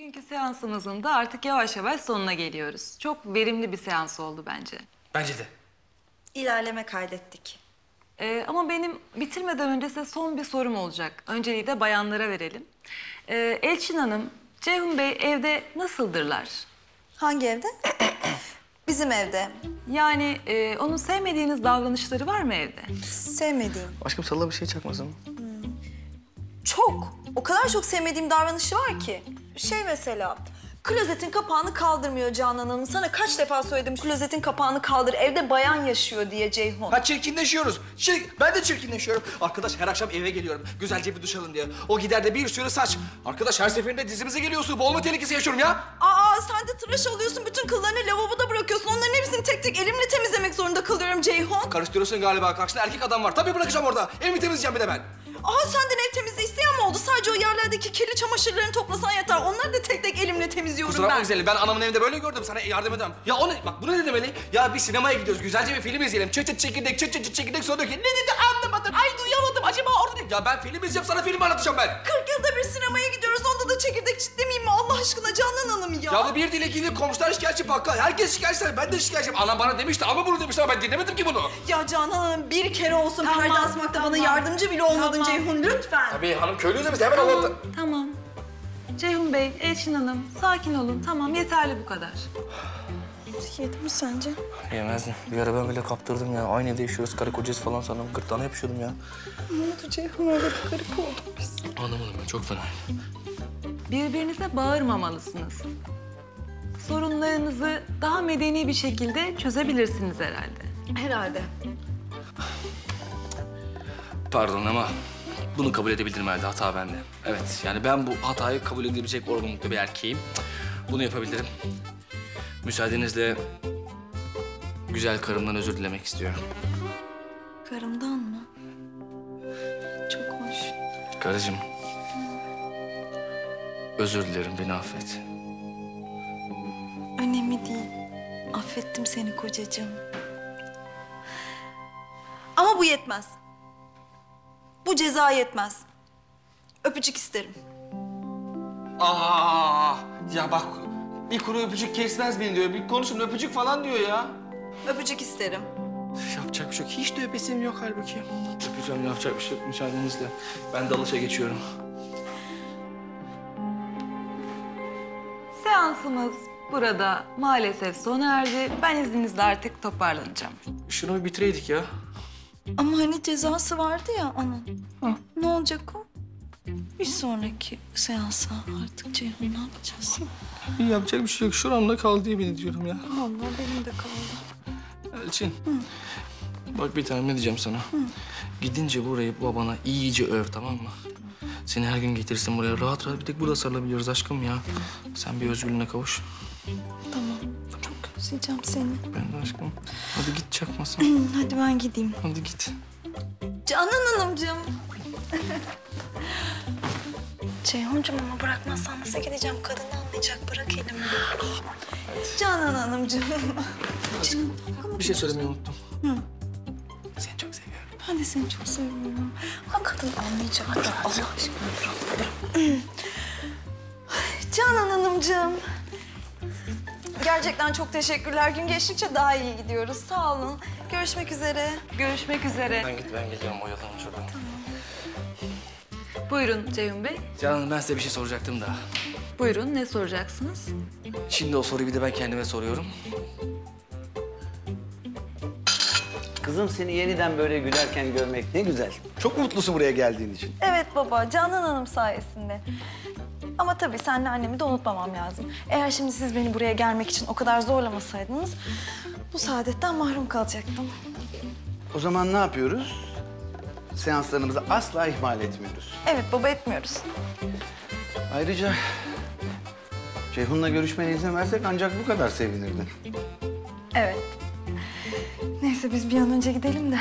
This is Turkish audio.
Bugünkü seansımızın da artık yavaş yavaş sonuna geliyoruz. Çok verimli bir seans oldu bence. Bence de. İlerleme kaydettik. Ee, ama benim bitirmeden önce size son bir sorum olacak. Önceliği de bayanlara verelim. Ee, Elçin Hanım, Ceyhun Bey evde nasıldırlar? Hangi evde? Bizim evde. Yani e, onun sevmediğiniz davranışları var mı evde? Sevmediğim. Aşkım salla bir şey çakmasın. Çok. O kadar çok sevmediğim davranışı var ki. Şey mesela, klozetin kapağını kaldırmıyor Canan Hanım. Sana kaç defa söyledim klozetin kapağını kaldır. Evde bayan yaşıyor diye Ceyhun. Ha çirkinleşiyoruz. Çir ben de çirkinleşiyorum. Arkadaş her akşam eve geliyorum. Güzelce bir duş alın diye. O gider de bir sürü saç. Arkadaş her seferinde dizimize geliyorsun. Boğulma tehlikesi yaşıyorum ya. Aa sen de tıraş alıyorsun, bütün kıllarını lavaboda bırakıyorsun. Onların hepsini tek tek elimle temizlemek zorunda kalıyorum Ceyhun. Karıştırıyorsun galiba. Karşında erkek adam var. Tabii bırakacağım orada. Evimi temizleyeceğim bir de ben. Aa senden ev temizliği mi oldu? Sadece o yerlerdeki kirli çamaşırlarını toplasan yeter. Onları da tek tek elimle temizliyorum Kusura bakma ben. güzelim. Ben anamın evinde böyle gördüm. Sana yardım edemem. Ya o ne? Bak bu ne demeli? Ya bir sinemaya gidiyoruz. Güzelce bir film izleyelim. Çıt çıt çekirdek, çıt çıt çıt çekirdek. Sonra ki ne dedi anlamadım. Ay duyamadım. Acaba orada? Ya ben film izleyeceğim. Sana film anlatacağım ben. 40 yılda bir sinemaya gidiyoruz. Çekirdek çitlemeyeyim mi? Allah aşkına Canan Hanım ya. Ya bu bir dile ikinci komşular şikayetçi bakkal. Herkes şikayetçi. Ben de şikayetçiyim. Anam bana demişti ama bunu demişti ama ben dinlemedim ki bunu. Ya Canan Hanım bir kere olsun Tamam, perde asmakta bana tamam. yardımcı bile olmadın Tamam. Ceyhun lütfen. Tabii hanım köylüyüz de biz hemen Allah'tan. Tamam. Ceyhun Bey, Elçin Hanım sakin olun. Tamam yeterli bu kadar. Yedi mi sence? Yemezdin. Bir ara ben bile kaptırdım ya. Aynı evde yaşıyoruz. Karı kocası falan sandım. Gırtlağına yapışıyordum ya. Ne oldu Ceyhun öyle bir garip olduk biz. Anlamadım ben. Çok fena. Birbirinize bağırmamalısınız. Sorunlarınızı daha medeni bir şekilde çözebilirsiniz herhalde. Herhalde. Pardon ama bunu kabul edebilirim herhalde. Hata bende. Evet yani ben bu hatayı kabul edebilecek olgunlukta bir erkeğim. Bunu yapabilirim. Müsaadenizle güzel karımdan özür dilemek istiyorum. Karımdan mı? Çok hoş. Karıcığım. Özür dilerim. Beni affet. Önemli değil. Affettim seni kocacığım. Ama bu yetmez. Bu ceza yetmez. Öpücük isterim. Aa, ya bak bir kuru öpücük kesmez beni diyor. Bir konuşun öpücük falan diyor ya. Öpücük isterim. Yapacak bir şey yok. Hiç de öpesim yok halbuki. Öpeceğim. Yapacak bir şey yok. Müsaadenizle. Ben dalışa geçiyorum. Seansımız burada maalesef sona erdi. Ben izninizle artık toparlanacağım. Şunu bir bitireydik ya. Ama hani cezası vardı ya onun. Ne olacak o? Bir sonraki seansa artık Ceyhun ne yapacağız? Yapacak bir şey yok. Şuramda kaldı diye beni diyorum ya. Vallahi benim de kaldı. Elçin. Bak bir tane ne diyeceğim sana. Gidince burayı babana iyice öv tamam mı? Seni her gün getirsin buraya. Rahat rahat bir tek burada sarılabiliyoruz aşkım ya. Sen bir özgürlüğüne kavuş. Tamam. Çok özleyeceğim seni. Ben de aşkım. Hadi git çakmasın. Hadi ben gideyim. Hadi git. Canan Hanımcığım. Ceyhuncuğum ama bırakmazsan nasıl gideceğim? Kadın anlayacak. Bırak elimi. Canan Hanımcığım. Canım, Bir şey söylemeyi unuttum. Seni çok seviyorum. ben de seni çok seviyorum. Ha kadın anlayacak. Hadi Allah aşkına bırak. bırak. Canan Hanımcığım. Gerçekten çok teşekkürler. Gün geçtikçe daha iyi gidiyoruz. Sağ olun. Görüşmek üzere. Görüşmek üzere. Ben git ben geliyorum oyalanın şuradan. Buyurun Ceyhun Bey. Canan ben size bir şey soracaktım da. Buyurun ne soracaksınız? Şimdi o soruyu bir de ben kendime soruyorum. Kızım seni yeniden böyle gülerken görmek ne güzel. Çok mutlusun buraya geldiğin için. Evet baba, Canan Hanım sayesinde. Ama tabii senle annemi de unutmamam lazım. Eğer şimdi siz beni buraya gelmek için o kadar zorlamasaydınız... ...bu saadetten mahrum kalacaktım. O zaman ne yapıyoruz? Seanslarımızı asla ihmal etmiyoruz. Evet baba, etmiyoruz. Ayrıca Ceyhun'la görüşmene izin versek ancak bu kadar sevinirdin. Evet. Neyse biz bir an önce gidelim de.